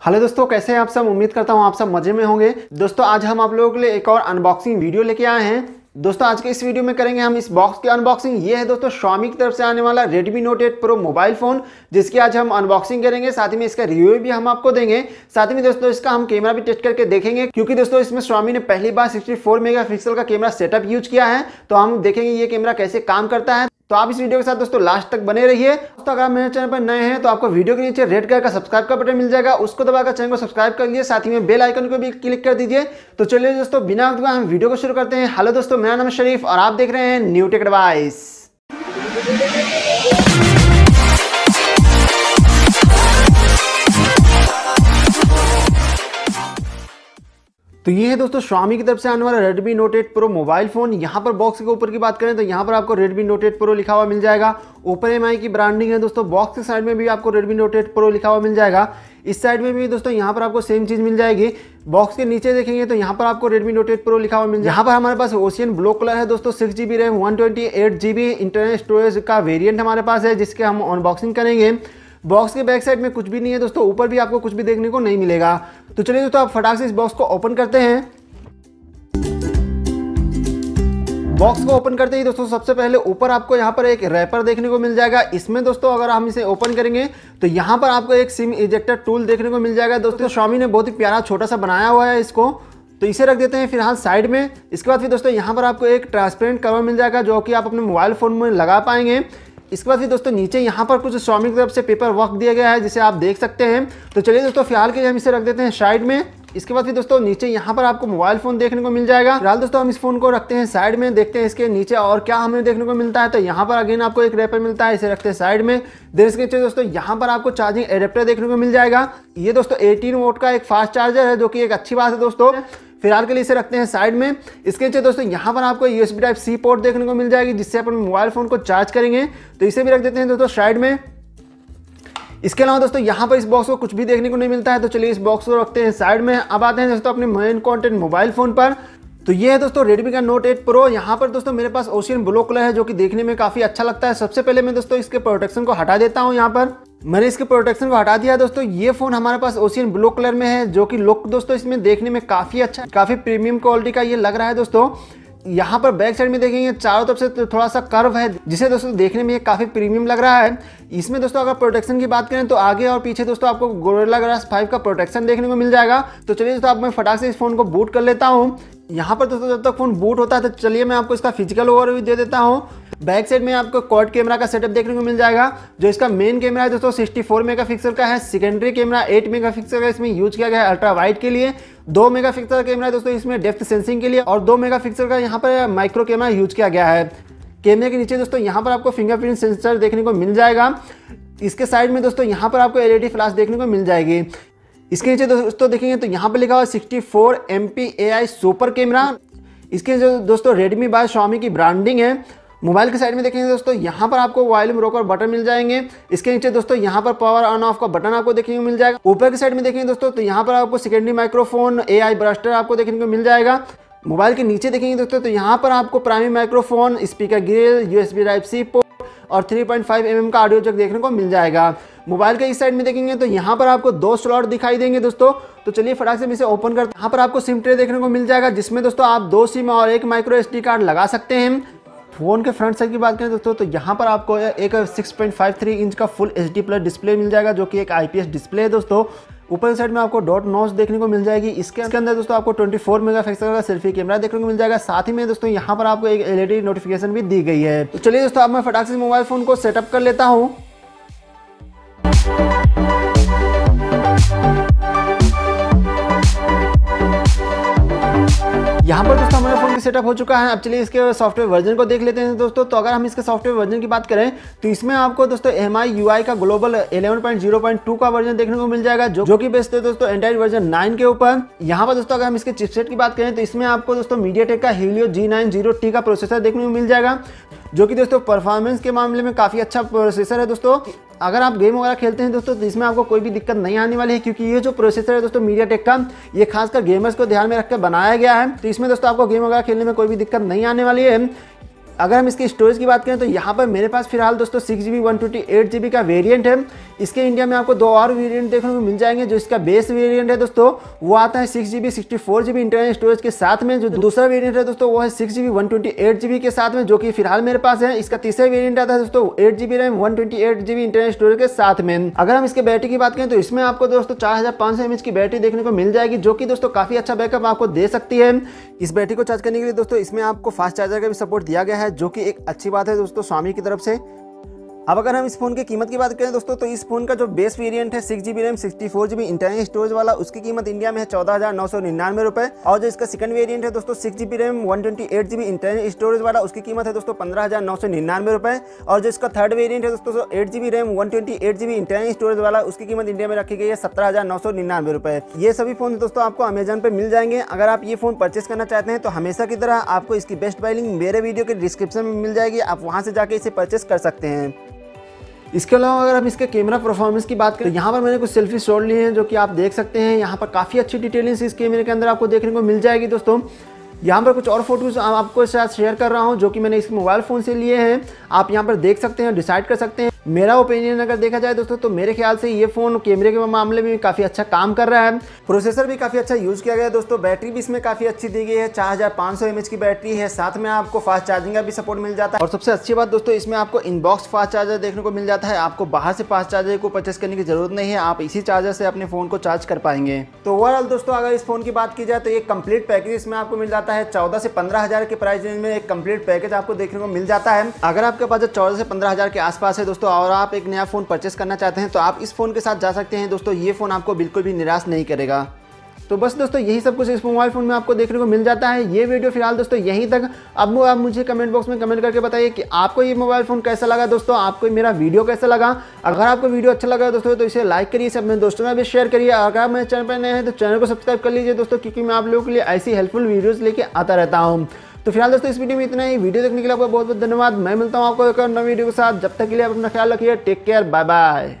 Hello दोस्तों, कैसे हैं आप सब? उम्मीद करता हूँ आप सब मज़े में होंगे। दोस्तों, आज हम आप लोगों के लिए एक और अनबॉक्सिंग वीडियो लेके आए हैं। दोस्तों, आज के इस वीडियो में करेंगे हम इस बॉक्स की अनबॉक्सिंग ये है दोस्तों, Xiaomi की तरफ़ से आने वाला Redmi Note 8 Pro mobile phone जिसकी आज हम अनबॉक्सिंग करेंगे। साथ ही में इसका रिव्यू भी हम आपको देंगे। साथ ही में दोस्तों, इसका हम कैमरा भी टेस्ट करके देखेंगे, क्योंकि दोस्तों, इसमें स्वामी ने पहली बार 64 मेगापिक्सल का कैमरा सेटअप यूज़ किया है। तो हम देखेंगे ये कैमरा कैसे काम करता है। तो आप इस वीडियो के साथ दोस्तों लास्ट तक बने रहिए। दोस्तों, अगर आप मेरे चैनल पर नए हैं तो आपको वीडियो के नीचे रेड कलर का सब्सक्राइब का बटन मिल जाएगा। उसको दबाकर चैनल को सब्सक्राइब कर लीजिए, साथ ही में बेल आइकन को भी क्लिक कर दीजिए। तो चलिए दोस्तों, बिना वक्त हम वीडियो को शुरू करते हैं। हेलो दोस्तों, मेरा नाम शरीफ और आप देख रहे हैं न्यू टेक एडवाइस तो ये है दोस्तों स्वामी की तरफ़ से आने वाला Redmi Note 8 Pro mobile phone यहाँ पर बॉक्स के ऊपर की बात करें तो यहाँ पर आपको Redmi Note 8 Pro लिखा हुआ मिल जाएगा। ओपन एम की ब्रांडिंग है दोस्तों बॉक्स के साइड में भी आपको Redmi Note 8 Pro लिखा हुआ मिल जाएगा। इस साइड में भी दोस्तों, यहाँ पर आपको सेम चीज़ मिल जाएगी। बॉक्स के नीचे देखेंगे तो यहाँ पर आपको Redmi Note 8 Pro लिखा हुआ मिल जाएगा। यहाँ पर हमारे पास ओशियन ब्लू कलर है दोस्तों six G B RAM one internal storage का वेरियंट हमारे पास है, जिसके हम अनबॉक्सिंग करेंगे। बॉक्स के बैक साइड में कुछ भी नहीं है दोस्तों, ऊपर भी आपको कुछ भी देखने को नहीं मिलेगा। तो चलिए दोस्तों, आप फटाक से इस बॉक्स को ओपन करते हैं। बॉक्स को ओपन करते ही दोस्तों, सबसे पहले ऊपर आपको यहाँ पर एक रैपर देखने को मिल जाएगा। इसमें दोस्तों, अगर हम इसे ओपन करेंगे तो यहाँ पर आपको एक सिम इजेक्टर टूल देखने को मिल जाएगा। दोस्तों स्वामी ने बहुत ही प्यारा छोटा सा बनाया हुआ है इसको। तो इसे रख देते हैं फ़िलहाल साइड में। इसके बाद फिर दोस्तों, यहाँ पर आपको एक ट्रांसपेरेंट कवर मिल जाएगा, जो कि आप अपने मोबाइल फ़ोन में लगा पाएँगे। इसके बाद फिर दोस्तों नीचे यहाँ पर कुछ स्वामी की तरफ़ से पेपर वर्क दिया गया है, जिसे आप देख सकते हैं। तो चलिए दोस्तों, फ़िलहाल के लिए हम इसे रख देते हैं साइड में। इसके बाद फिर दोस्तों नीचे यहाँ पर आपको मोबाइल फ़ोन देखने को मिल जाएगा। फ़िलहाल दोस्तों हम इस फ़ोन को रखते हैं साइड में, देखते हैं इसके नीचे और क्या हमें देखने को मिलता है। तो यहाँ पर अगेन आपको एक रेपर मिलता है, इसे रखते हैं साइड में। देर इसके नीचे दोस्तों यहाँ पर आपको चार्जिंग एडेप्टर देखने को मिल जाएगा। ये दोस्तों एटीन वोट का एक फास्ट चार्जर है, जो कि एक अच्छी बात है दोस्तों। फ़िलहाल के लिए इसे रखते हैं साइड में। इसके नीचे दोस्तों, यहाँ पर आपको यूएसबी टाइप सी पोर्ट देखने को मिल जाएगी, जिससे अपन मोबाइल फ़ोन को चार्ज करेंगे। तो इसे भी रख देते हैं दोस्तों साइड में। इसके अलावा दोस्तों, यहाँ पर इस बॉक्स को कुछ भी देखने को नहीं मिलता है तो चलिए इस बॉक्स को रखते हैं साइड में। अब आते हैं दोस्तों अपने मेन कॉन्टेंट मोबाइल फ़ोन पर। तो ये है दोस्तों Redmi का Note 8 Pro यहाँ पर दोस्तों मेरे पास ओशियन ब्लू कलर है, जो कि देखने में काफ़ी अच्छा लगता है। सबसे पहले मैं दोस्तों इसके प्रोटेक्शन को हटा देता हूँ यहाँ पर। मैंने इसके प्रोटेक्शन को हटा दिया दोस्तों। ये फ़ोन हमारे पास ओशियन ब्लू कलर में है, जो कि लुक दोस्तों इसमें देखने में काफ़ी अच्छा काफ़ी प्रीमियम क्वालिटी का ये लग रहा है दोस्तों। यहाँ पर बैक साइड में देखेंगे, चारों तरफ़ से तो थोड़ा सा कर्व है, जिसे दोस्तों देखने में ये काफ़ी प्रीमियम लग रहा है। इसमें दोस्तों अगर प्रोटेक्शन की बात करें तो आगे और पीछे दोस्तों आपको गोरेला ग्रास 5 का प्रोटेक्शन देखने को मिल जाएगा। तो चलिए दोस्तों, अब मैं फटाक से इस फ़ोन को बूट कर लेता हूँ। यहाँ पर दोस्तों जब तक फ़ोन बूट होता है तो चलिए मैं आपको इसका फ़िज़िकल ओवरव्यू दे देता हूँ। बैक साइड में आपको क्वाड कैमरा का सेटअप देखने को मिल जाएगा, जो इसका मेन कैमरा है दोस्तों 64 मेगापिक्सल का है सेकेंडरी कैमरा 8 मेगापिक्सल का इसमें यूज़ किया गया है अल्ट्रा वाइड के लिए, दो मेगापिक्सल का कैमरा है दोस्तों इसमें डेप्थ सेंसिंग के लिए, और दो मेगापिक्सल का यहाँ पर माइक्रो कैमरा यूज़ किया गया है। कैमरे के नीचे दोस्तों यहाँ पर आपको फिंगरप्रिंट सेंसर देखने को मिल जाएगा। इसके साइड में दोस्तों यहाँ पर आपको एलईडी फ्लैश देखने को मिल जाएगी। इसके नीचे दोस्तों देखेंगे तो यहाँ पर लिखा हुआ sixty four M P A I super camera इसके जो दोस्तों रेडमी बाय स्वामी की ब्रांडिंग है मोबाइल के साइड में देखेंगे दोस्तों, यहाँ पर आपको वॉल्यूम रोकर बटन मिल जाएँगे। इसके नीचे दोस्तों, यहाँ पर पावर ऑन ऑफ़ का बटन आपको देखने को मिल जाएगा। ऊपर के साइड में देखेंगे दोस्तों तो यहाँ पर आपको सेकेंडरी माइक्रोफोन ए आई ब्रस्टर आपको देखने को मिल जाएगा। मोबाइल के नीचे देखेंगे दोस्तों तो यहाँ पर आपको primary microphone speaker grill USB type C port और 3.5 पॉइंट mm का ऑडियो जैक देखने को मिल जाएगा। मोबाइल के इस साइड में देखेंगे तो यहाँ पर आपको दो स्लॉट दिखाई देंगे दोस्तों। तो चलिए फटाक से इसे ओपन करते हैं। यहाँ पर आपको सिम ट्रे देखने को मिल जाएगा, जिसमें दोस्तों आप दो सिम और एक माइक्रो एसडी कार्ड लगा सकते हैं। फ़ोन के फ्रंट साइड की बात करें दोस्तों तो यहाँ पर आपको एक 6.53 इंच का full H D plus display मिल जाएगा, जो कि एक आईपीएस डिस्प्ले है दोस्तों। ऊपर साइड में आपको डॉट नॉच देखने को मिल जाएगी। इसके अंदर दोस्तों, आपको 24 मेगापिक्सल का सेल्फी कैमरा देखने को मिल जाएगा। साथ ही में दोस्तों, यहाँ पर आपको एक एलईडी नोटिफिकेशन भी दी गई है। तो चलिए दोस्तों, अब मैं फटाक से मोबाइल फ़ोन को सेटअप कर लेता हूँ। यहाँ पर दोस्तों हमारा फ़ोन भी सेटअप हो चुका है। अब चलिए इसके सॉफ्टवेयर वर्जन को देख लेते हैं दोस्तों। तो अगर हम इसके सॉफ्टवेयर वर्जन की बात करें तो इसमें आपको दोस्तों एम आई का ग्लोबल 11.0.2 का वर्जन देखने को मिल जाएगा जो, जो कि बेस्ट है दोस्तों एंड्राइड वर्जन नाइन के ऊपर। यहाँ पर दोस्तों अगर हम इसके चिपसेट की बात करें तो इसमें आपको दोस्तों मीडिया का हीलियो जी का प्रोसेसर देखने को मिल जाएगा। जो कि दोस्तों परफॉर्मेंस के मामले में काफ़ी अच्छा प्रोसेसर है दोस्तों। अगर आप गेम वगैरह खेलते हैं दोस्तों तो इसमें आपको कोई भी दिक्कत नहीं आने वाली है, क्योंकि ये जो प्रोसेसर है दोस्तों मीडिया टेक का, ये खासकर गेमर्स को ध्यान में रखकर बनाया गया है। तो इसमें दोस्तों आपको गेम वगैरह खेलने में कोई भी दिक्कत नहीं आने वाली है। अगर हम इसकी स्टोरेज की बात करें तो यहाँ पर मेरे पास फ़िलहाल दोस्तों six G B one twenty eight G B का वेरियंट है। इसके इंडिया में आपको दो और वेरिएंट देखने को मिल जाएँगे, जो इसका बेस वेरिएंट है दोस्तों, वो आता है six G B sixty four G B internal storage के साथ में। जो दूसरा वेरिएंट है दोस्तों, वो है six G B one twenty eight G B के साथ में, जो कि फ़िलहाल मेरे पास है। इसका तीसरा वेरियंट आता है दोस्तों eight G B RAM one twenty eight G B internal storage के साथ में। अगर हम इसके बैटरी की बात करें तो इसमें आपको दोस्तों चार हज़ार पाँच सौ की बैटरी देखने को मिल जाएगी, जो कि दोस्तों काफ़ी अच्छा बैकअप आपको दे सकती है। इस बैटरी को चार्ज करने के लिए दोस्तों, इसमें आपको फास्ट चार्जर का भी सपोर्ट दिया गया है। जो कि एक अच्छी बात है दोस्तों स्वामी की तरफ़ से। अब अगर हम इस फ़ोन की कीमत की बात करें दोस्तों तो इस फ़ोन का जो बेस वेरिएंट है six GB RAM sixty four GB internal storage वाला, उसकी कीमत इंडिया में है चौदह हज़ार नौ सौ निन्यानवे रुपए। और जो इसका सेकंड वेरिएंट है दोस्तों six GB RAM one twenty eight GB internal storage वाला, उसकी कीमत है दोस्तों पंद्रह हज़ार नौ सौ निन्यानवे रुपए। और जो इसका थर्ड वेरियंट है दोस्तों eight GB RAM one twenty eight GB internal storage वाला, उसकी कीमत इंडिया में रखी गई है सत्रह हज़ार नौ सौ निन्यानवे रुपए। ये सभी फ़ोन दोस्तों आपको अमेजन पर मिल जाएँगे। अगर आप ये फ़ोन परचेस करना चाहते हैं तो हमेशा की तरह आपको इसकी बेस्ट बाई लिंक मेरे वीडियो के डिस्क्रिप्शन में मिल जाएगी। आप वहाँ से जाके इसे परचेस कर सकते हैं। इसके अलावा अगर हम इसके कैमरा परफॉर्मेंस की बात करें, यहाँ पर मैंने कुछ सेल्फी शॉट लिए हैं जो कि आप देख सकते हैं। यहाँ पर काफ़ी अच्छी डिटेलिंग्स इस कैमरे के अंदर आपको देखने को मिल जाएगी दोस्तों। यहाँ पर कुछ और फ़ोटोज़ आपको शायद शेयर कर रहा हूँ, जो कि मैंने इस मोबाइल फ़ोन से लिए हैं। आप यहाँ पर देख सकते हैं डिसाइड कर सकते हैं। मेरा ओपिनियन अगर देखा जाए दोस्तों तो मेरे ख्याल से ये फ़ोन कैमरे के मामले में काफ़ी अच्छा काम कर रहा है। प्रोसेसर भी काफ़ी अच्छा यूज़ किया गया है दोस्तों। बैटरी भी इसमें काफ़ी अच्छी दी गई है। चार हज़ार पाँच सौ की बैटरी है। साथ में आपको फास्ट चार्जिंग का भी सपोर्ट मिल जाता है। और सबसे अच्छी बात दोस्तों, इसमें आपको इनबॉक्स फास्ट चार्जर देखने को मिल जाता है। आपको बाहर से फास्ट चार्जर को परचेस करने की ज़रूरत नहीं है। आप इसी चार्जर से अपने फ़ोन को चार्ज कर पाएँगे। तो ओवरऑल दोस्तों, अगर इस फ़ोन की बात की जाए तो ये कंप्लीट पैकेज इसमें आपको मिल जाता है। चौदह से पंद्रह हज़ार के प्राइस रेंज में एक कंप्लीट पैकेज आपको देखने को मिल जाता है। अगर आपके पास चौदह से पंद्रह हज़ार के आसपास है दोस्तों और आप एक नया फ़ोन परचेस करना चाहते हैं तो आप इस फ़ोन के साथ जा सकते हैं। दोस्तों, ये फ़ोन आपको बिल्कुल भी निराश नहीं करेगा। तो बस दोस्तों, यही सब कुछ इस मोबाइल फ़ोन में आपको देखने को मिल जाता है। ये वीडियो फ़िलहाल दोस्तों यहीं तक। अब आप मुझे कमेंट बॉक्स में कमेंट करके बताइए कि आपको ये मोबाइल फ़ोन कैसा लगा दोस्तों? आपको मेरा वीडियो कैसा लगा? अगर आपको वीडियो अच्छा लगा दोस्तों तो इसे लाइक करिए अपने दोस्तों में भी शेयर करिए। अगर आप मेरे चैनल पर नए हैं तो चैनल को सब्सक्राइब कर लीजिए दोस्तों, क्योंकि मैं आप लोगों के लिए ऐसी हेल्पफुल वीडियोज़ लेके आता रहता हूँ। तो फ़िलहाल दोस्तों, इस वीडियो में इतना ही। वीडियो देखने के लिए आपका बहुत बहुत धन्यवाद। मैं मिलता हूँ आपको एक नई वीडियो के साथ। जब तक के लिए आप अपना ख्याल रखिए। Take care bye bye